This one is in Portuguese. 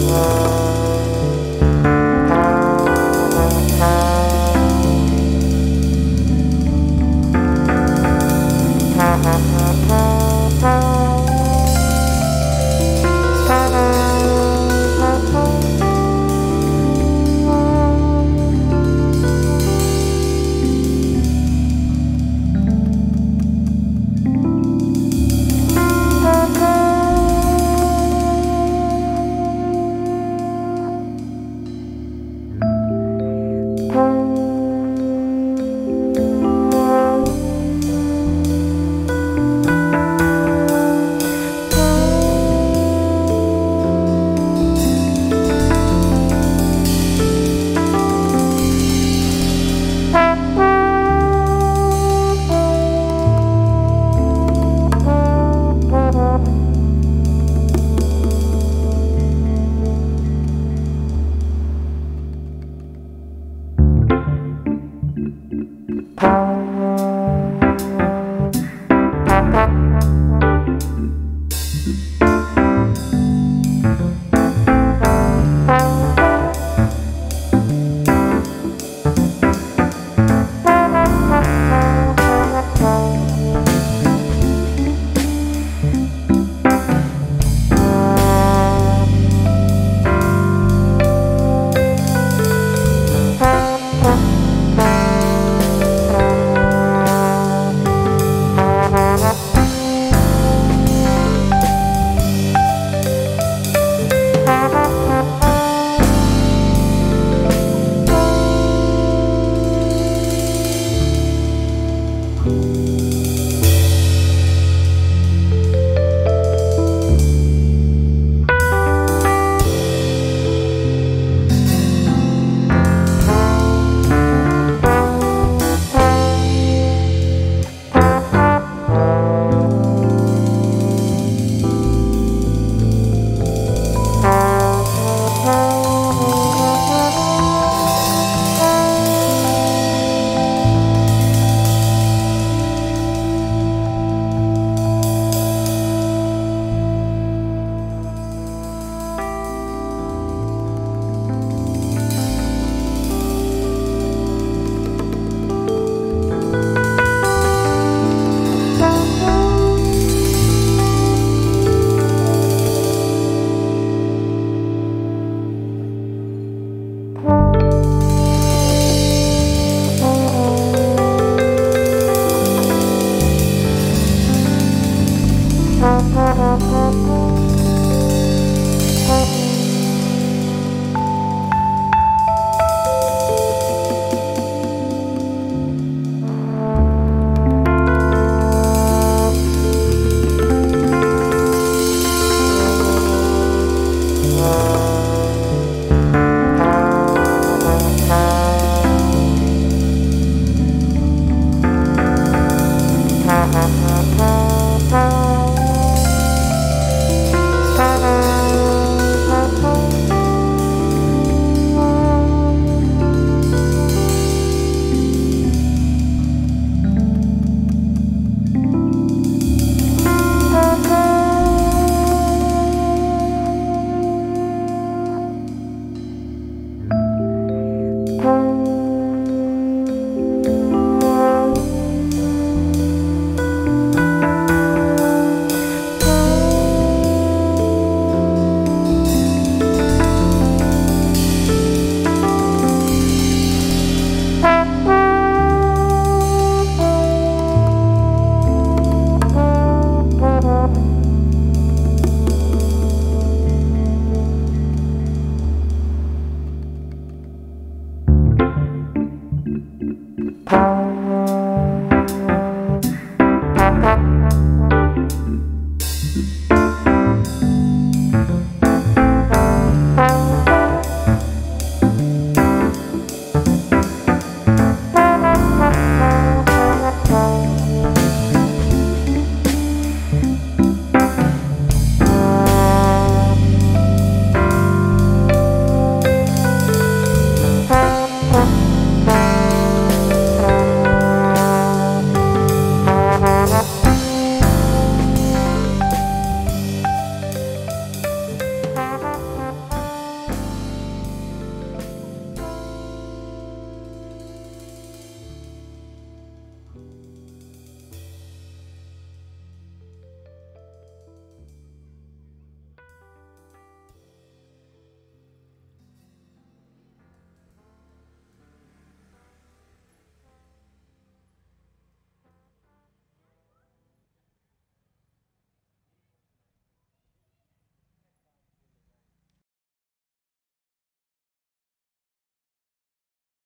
Música